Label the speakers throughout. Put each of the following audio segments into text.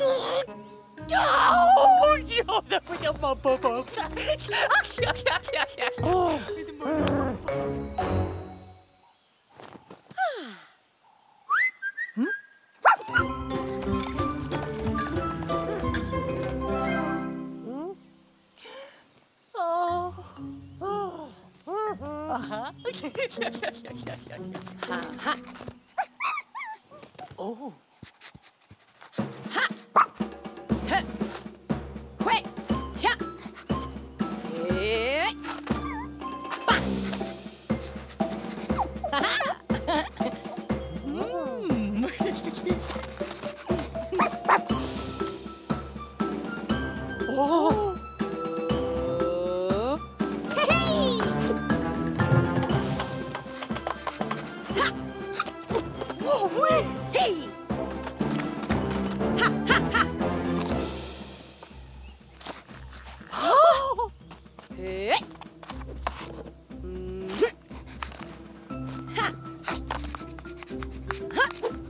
Speaker 1: Oh, ja, det får jag bara på på. Aha. Oh.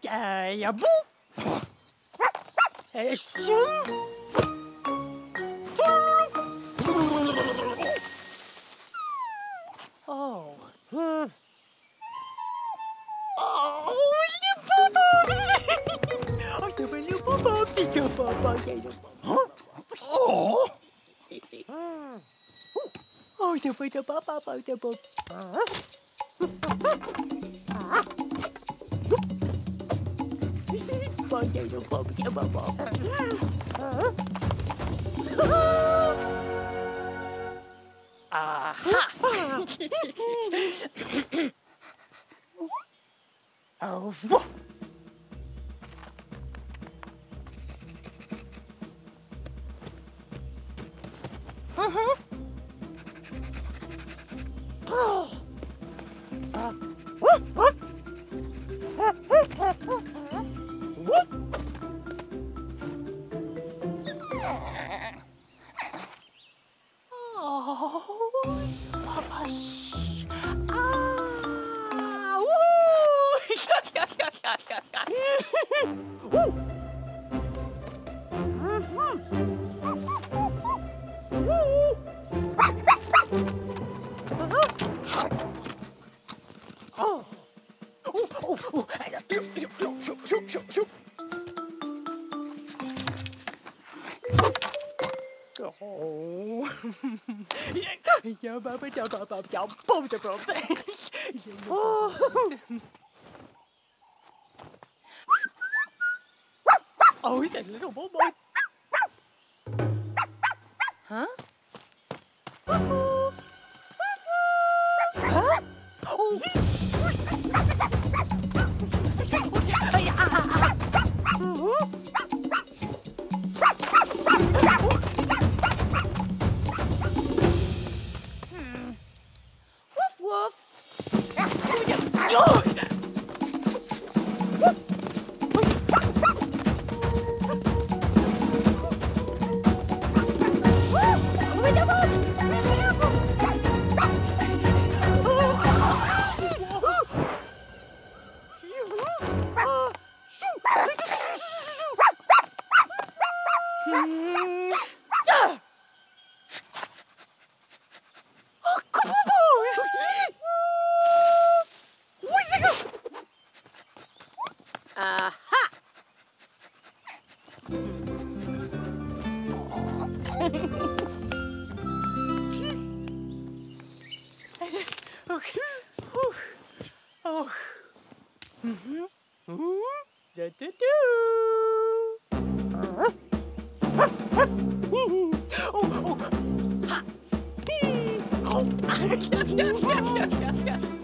Speaker 2: ja,
Speaker 1: ja, bo. Eh. Oh. Pappa! Oh, fick pappa, jag pappa.
Speaker 3: Oh.
Speaker 1: Var det pappa, pappa, Aha! oh. Uh-huh. Oh. Woo. Oh. Oh, oh, oh. Shoop, shoop, shoop, shoop. Oh. Ja, Papa, ja, Papa, ja, Papa, ja, Papa. Oh. Oh, that little boy.
Speaker 2: Huh?
Speaker 1: Mhm. Da da do. Oh, oh. Ha. Oh. Yes, yes, yes, yes, yes. Yes.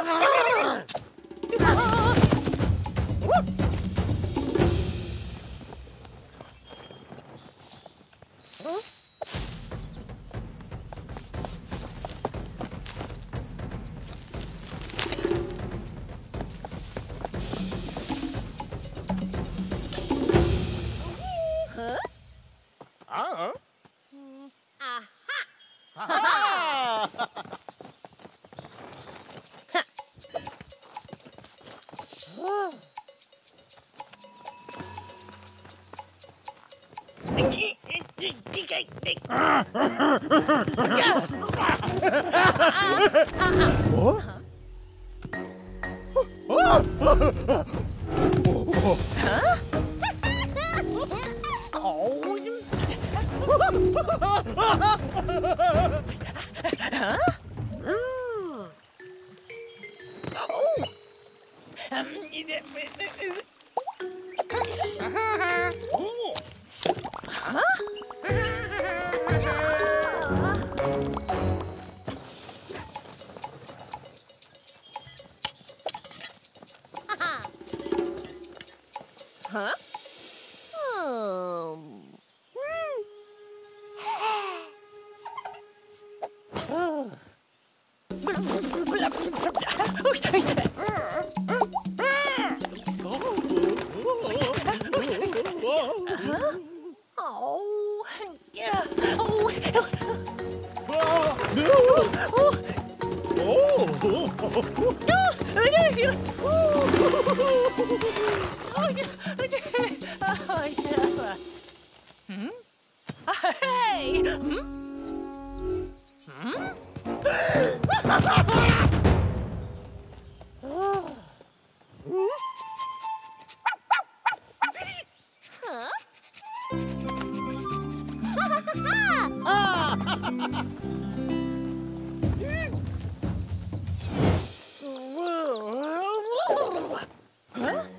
Speaker 3: Ah.
Speaker 2: Huh?
Speaker 1: Oh. Oh. Oh.
Speaker 4: Hmm?
Speaker 1: Hey! Hmm? Hmm? 嗯嗯嗯嗯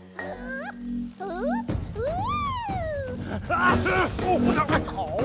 Speaker 1: 嗯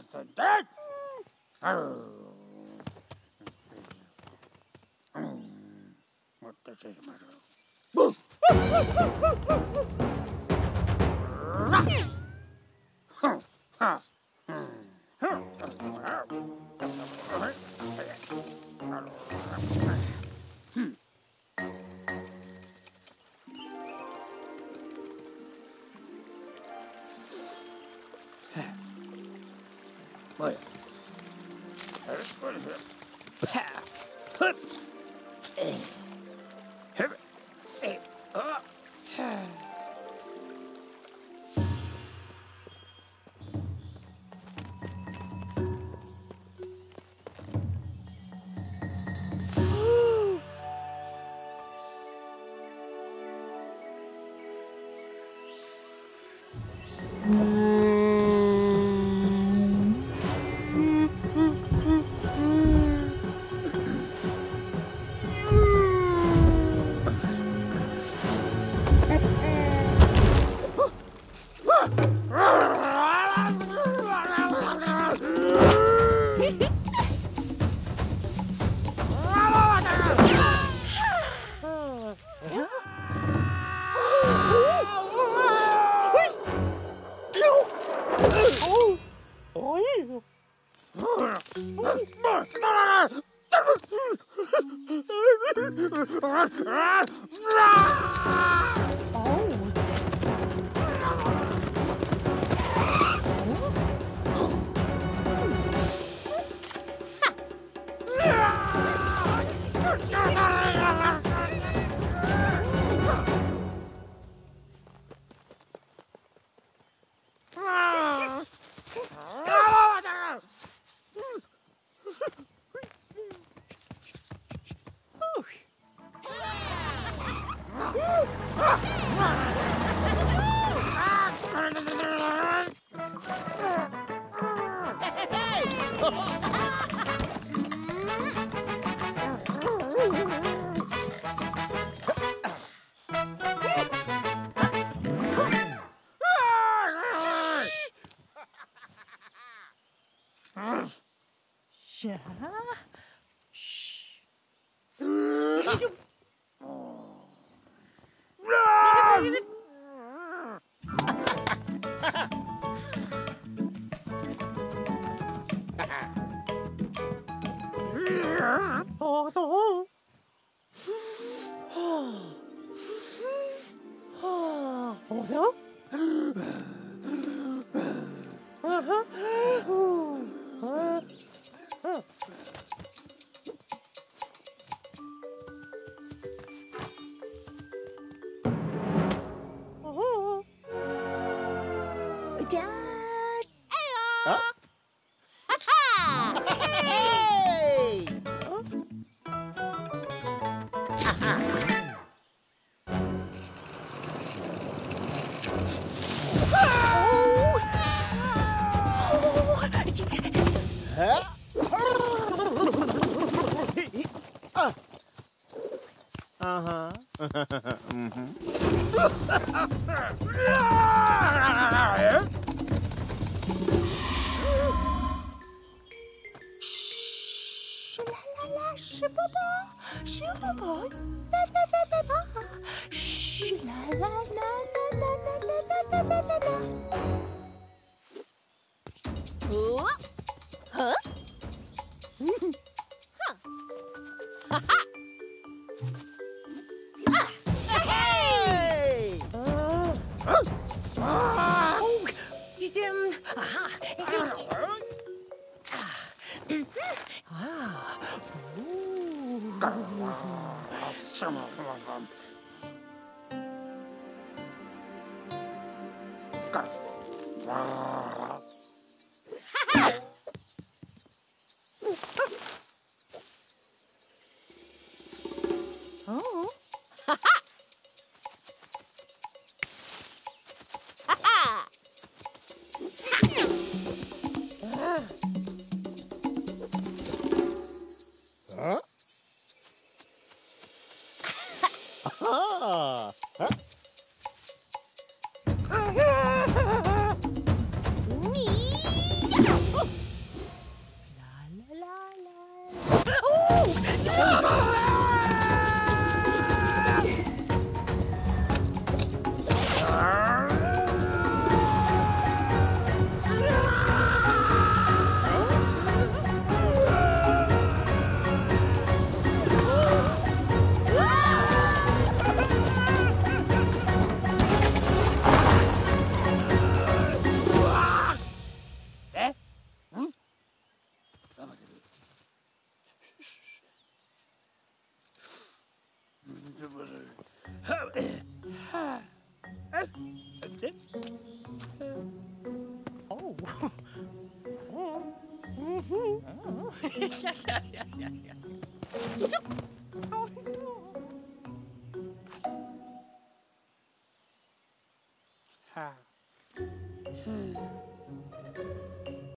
Speaker 1: it's a dead. Oh. Mm. What does it matter?
Speaker 4: Yeah. Shh. Dad. Hey-oh! Huh? hey!
Speaker 5: Uh-huh. mm-hmm.
Speaker 1: Sh ba ba, la la la la la, sh la la la la la la la la la la la.
Speaker 2: Huh? Huh?
Speaker 5: Hey!
Speaker 1: Oh, um, aha. か。 아하.